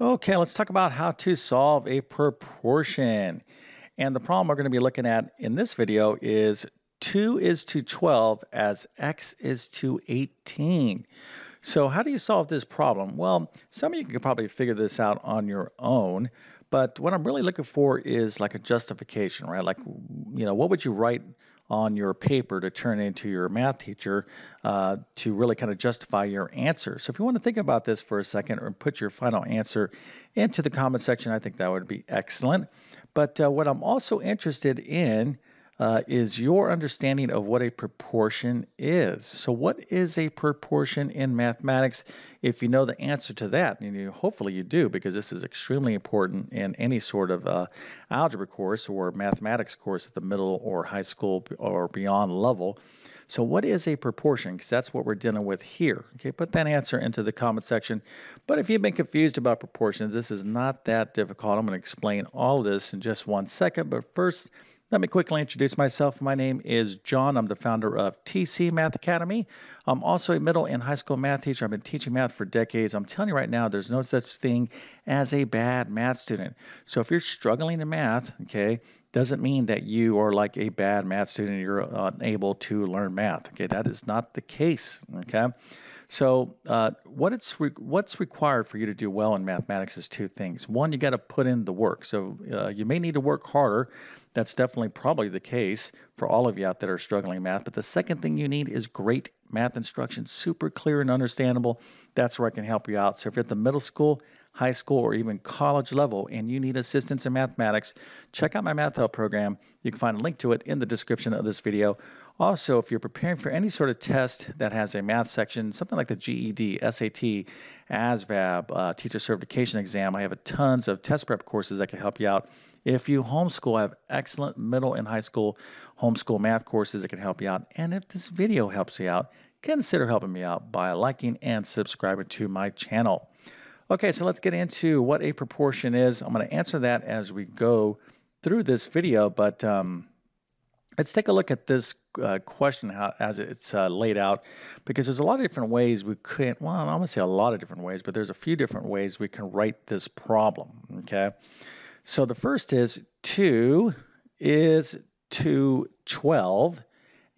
Okay, let's talk about how to solve a proportion. And the problem we're going to be looking at in this video is 2 is to 12 as x is to 18. So how do you solve this problem? Well, some of you can probably figure this out on your own, but what I'm really looking for is like a justification, right? Like, you know, what would you write on your paper to turn into your math teacher uh, to really kind of justify your answer. So if you want to think about this for a second or put your final answer into the comment section, I think that would be excellent. But uh, what I'm also interested in uh, is your understanding of what a proportion is. So, what is a proportion in mathematics? If you know the answer to that, and you, hopefully you do, because this is extremely important in any sort of uh, algebra course or mathematics course at the middle or high school or beyond level. So, what is a proportion? Because that's what we're dealing with here. Okay, put that answer into the comment section. But if you've been confused about proportions, this is not that difficult. I'm going to explain all of this in just one second. But first, let me quickly introduce myself. My name is John. I'm the founder of TC Math Academy. I'm also a middle and high school math teacher. I've been teaching math for decades. I'm telling you right now, there's no such thing as a bad math student. So if you're struggling in math, okay, doesn't mean that you are like a bad math student you're uh, unable to learn math. Okay, that is not the case. Okay. So, uh, what it's re- what's required for you to do well in mathematics is two things. One, you got to put in the work. So, uh, you may need to work harder. That's definitely probably the case for all of you out that are struggling in math. But the second thing you need is great math instruction, super clear and understandable. That's where I can help you out. So, if you're at the middle school, high school, or even college level and you need assistance in mathematics, check out my Math Help program. You can find a link to it in the description of this video. Also, if you're preparing for any sort of test that has a math section, something like the GED, SAT, ASVAB, uh, teacher certification exam, I have a tons of test prep courses that can help you out. If you homeschool, I have excellent middle and high school homeschool math courses that can help you out. And if this video helps you out, consider helping me out by liking and subscribing to my channel. Okay, so let's get into what a proportion is. I'm going to answer that as we go through this video, but um, let's take a look at this uh, question how, as it's uh, laid out because there's a lot of different ways we could well i'm going to say a lot of different ways but there's a few different ways we can write this problem okay? So the first is 2 is to 12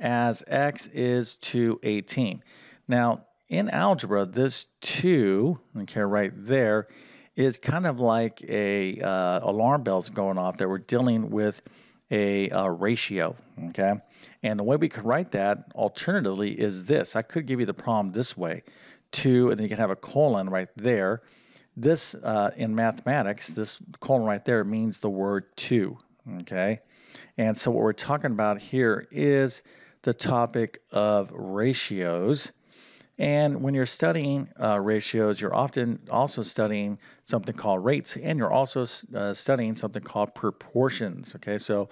as x is to 18 now in algebra this 2 okay right there is kind of like a uh, alarm bells going off that we're dealing with a, a ratio, okay? And the way we could write that alternatively is this. I could give you the problem this way. 2, and then you can have a colon right there. This, uh, in mathematics, this colon right there means the word to, okay? And so what we're talking about here is the topic of ratios. And when you're studying uh, ratios, you're often also studying something called rates, and you're also uh, studying something called proportions. Okay, so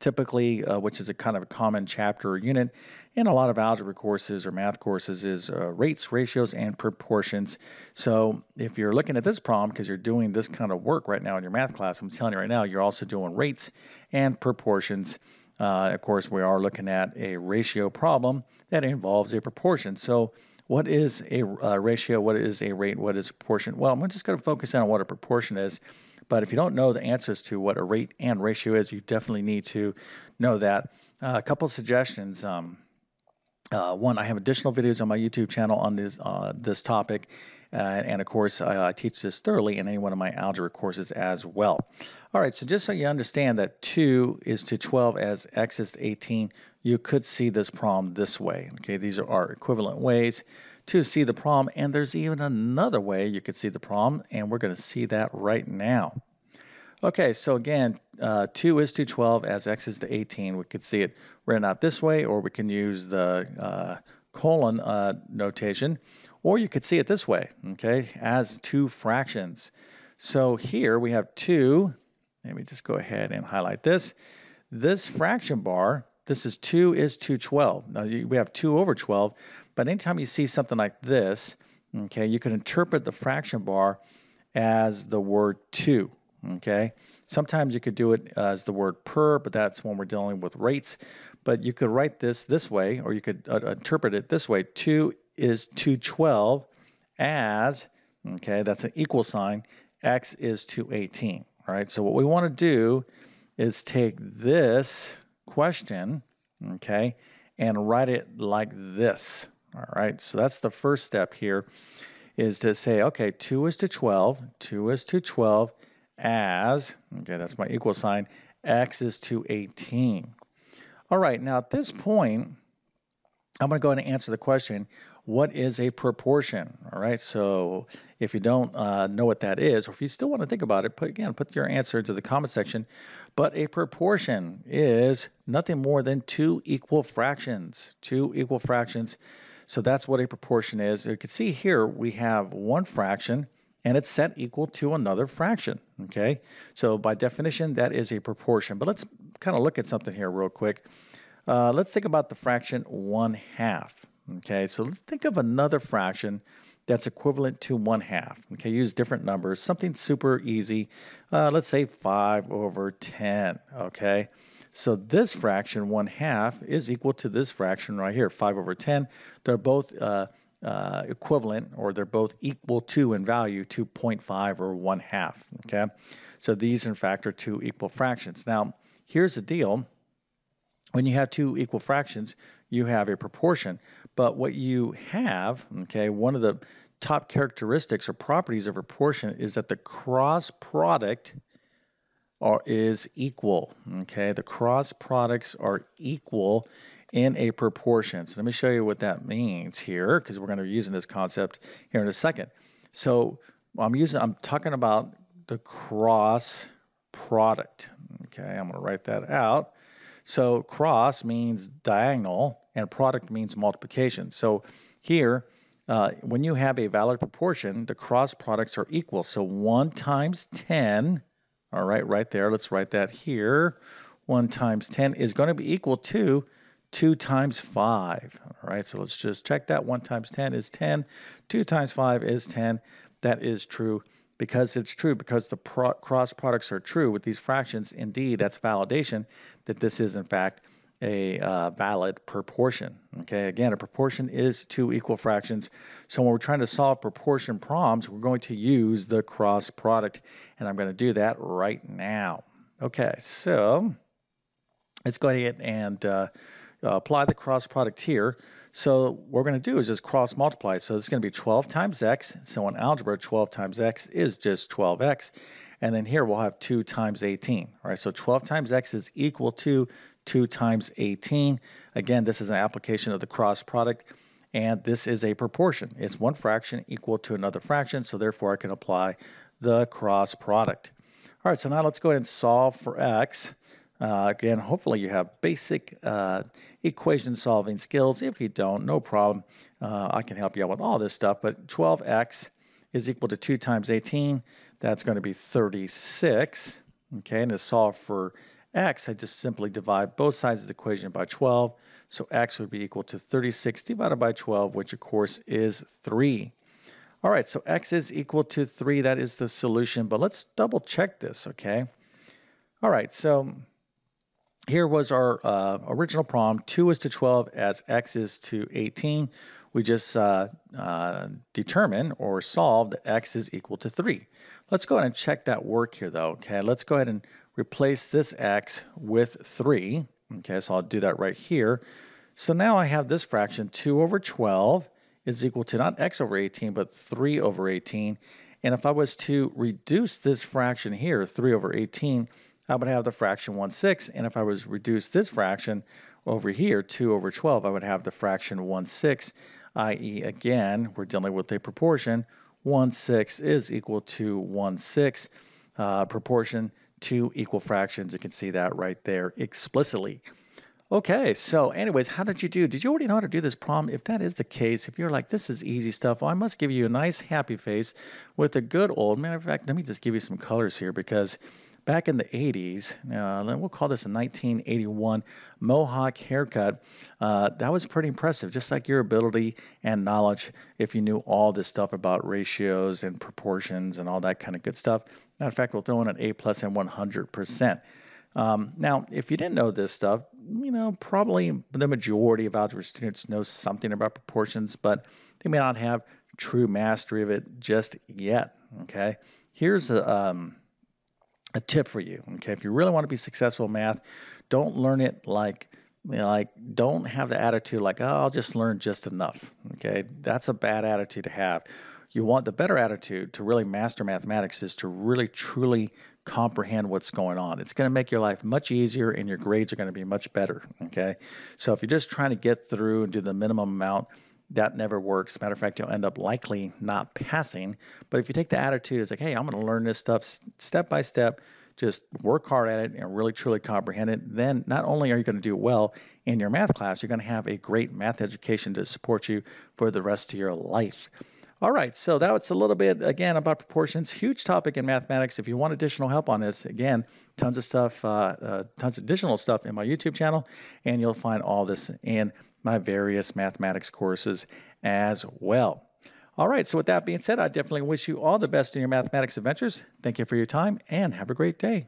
typically, uh, which is a kind of a common chapter or unit in a lot of algebra courses or math courses, is uh, rates, ratios, and proportions. So if you're looking at this problem because you're doing this kind of work right now in your math class, I'm telling you right now, you're also doing rates and proportions. Uh, of course, we are looking at a ratio problem that involves a proportion. So what is a uh, ratio? What is a rate? What is a proportion? Well, I'm just going to focus on what a proportion is. But if you don't know the answers to what a rate and ratio is, you definitely need to know that. Uh, a couple of suggestions. Um, uh, one, I have additional videos on my YouTube channel on this uh, this topic, uh, and of course, I, I, teach this thoroughly in any one of my algebra courses as well. All right, so just so you understand that 2 is to 12 as x is to 18, you could see this problem this way. Okay, these are our equivalent ways to see the problem, and there's even another way you could see the problem, and we're going to see that right now. Okay, so again, uh, 2 is to 12 as x is to 18. We could see it written out this way, or we can use the uh, colon uh, notation, or you could see it this way, okay, as two fractions. So here we have 2, let me just go ahead and highlight this. This fraction bar this is 2 is to 12. Now we have to over 12, but anytime you see something like this, okay, you can interpret the fraction bar as the word 2, okay? Sometimes you could do it as the word per, but that's when we're dealing with rates. But you could write this this way, or you could uh, interpret it this way. 2 is to 12 as, okay, that's an equal sign, x is to 18, right? So what we want to do is take this question, okay, and write it like this, all right? So that's the first step here is to say, okay, 2 is to 12, 2 is to 12 as, okay, that's my equal sign, x is to 18. All right, now at this point, I'm going to go ahead and answer the question, what is a proportion? All right, so if you don't uh, know what that is, or if you still want to think about it, put again, put your answer into the comment section. But a proportion is nothing more than two equal fractions, two equal fractions. So that's what a proportion is. You can see here we have one fraction and it's set equal to another fraction, okay? So by definition, that is a proportion. But let's kind of look at something here real quick. Uh, let's think about the fraction 1 half. Okay, so think of another fraction that's equivalent to 1 half. Okay, use different numbers, something super easy. Uh, let's say 5 over 10. Okay, so this fraction, 1 half, is equal to this fraction right here, 5 over 10. They're both uh, uh, equivalent or they're both equal to in value to 0.5 or 1 half. Okay, so these in fact are two equal fractions. Now, here's the deal when you have two equal fractions, you have a proportion. But what you have, okay, one of the top characteristics or properties of proportion is that the cross product are, is equal. Okay, the cross products are equal in a proportion. So let me show you what that means here, because we're going to be using this concept here in a second. So I'm using, I'm talking about the cross product. Okay, I'm going to write that out. So cross means diagonal and product means multiplication. So here, uh, when you have a valid proportion, the cross products are equal. So 1 times 10, all right, right there, let's write that here. 1 times 10 is going to be equal to 2 times 5. All right, so let's just check that. 1 times 10 is 10. 2 times 5 is 10. That is true because it's true, because the pro cross products are true with these fractions, indeed, that's validation that this is in fact a uh, valid proportion. Okay, again, a proportion is two equal fractions. So when we're trying to solve proportion problems, we're going to use the cross product, and I'm going to do that right now. Okay, so let's go ahead and uh, Uh, apply the cross product here. So what we're going to do is just cross multiply. So it's going to be 12 times x. So in algebra, 12 times x is just 12x. And then here we'll have 2 times 18. right? so 12 times x is equal to 2 times 18. Again, this is an application of the cross product. And this is a proportion. It's one fraction equal to another fraction. So therefore, I can apply the cross product. All right, so now let's go ahead and solve for x. Uh, again, hopefully you have basic uh, equation solving skills. If you don't, no problem. Uh, I can help you out with all this stuff. But 12x is equal to 2 times 18. That's going to be 36. Okay, and to solve for x, I just simply divide both sides of the equation by 12. So x would be equal to 36 divided by 12, which of course is 3. All right, so x is equal to 3. That is the solution. But let's double check this, okay? All right, so here was our uh, original problem. 2 is to 12 as x is to 18. We just uh, uh, determine or solve that x is equal to 3. Let's go ahead and check that work here though. Okay, let's go ahead and replace this x with 3. Okay, so I'll do that right here. So now I have this fraction 2 over 12 is equal to not x over 18 but 3 over 18. And if I was to reduce this fraction here, 3 over 18, I would have the fraction 1 6. And if I was reduce this fraction over here, 2 over 12, I would have the fraction 1 6, i.e. again, we're dealing with a proportion. 1 6 is equal to 1 6. Uh, proportion, two equal fractions. You can see that right there explicitly. Okay, so anyways, how did you do? Did you already know how to do this problem? If that is the case, if you're like, this is easy stuff, well, I must give you a nice happy face with a good old, matter of fact, let me just give you some colors here because back in the 80s, uh, we'll call this a 1981 Mohawk haircut. Uh, that was pretty impressive, just like your ability and knowledge if you knew all this stuff about ratios and proportions and all that kind of good stuff. Matter of fact, we'll throw in an A plus and 100%. Um, now, if you didn't know this stuff, you know, probably the majority of algebra students know something about proportions, but they may not have true mastery of it just yet, okay? here's a, um, a tip for you. Okay, if you really want to be successful in math, don't learn it like you know, like don't have the attitude like oh I'll just learn just enough. Okay, that's a bad attitude to have. You want the better attitude to really master mathematics is to really truly comprehend what's going on. It's going to make your life much easier and your grades are going to be much better. Okay, so if you're just trying to get through and do the minimum amount, that never works. Matter of fact, you'll end up likely not passing. But if you take the attitude, it's like, hey, I'm going to learn this stuff step by step, just work hard at it and really truly comprehend it, then not only are you going to do well in your math class, you're going to have a great math education to support you for the rest of your life. All right, so that was a little bit again about proportions. Huge topic in mathematics. If you want additional help on this, again, tons of stuff, uh, uh, tons of additional stuff in my YouTube channel, and you'll find all this in my various mathematics courses as well. All right, so with that being said, I definitely wish you all the best in your mathematics adventures. Thank you for your time and have a great day.